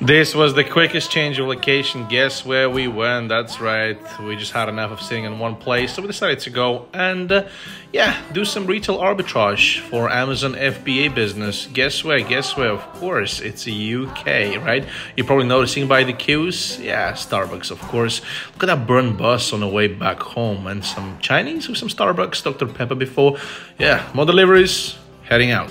This was the quickest change of location. Guess where we went? That's right. We just had enough of sitting in one place, so we decided to go and, uh, yeah, do some retail arbitrage for Amazon FBA business. Guess where? Guess where? Of course, it's UK, right? You're probably noticing by the queues. Yeah, Starbucks, of course. Look at that burn bus on the way back home and some Chinese with some Starbucks, Dr. Pepper before. Yeah, more deliveries. Heading out.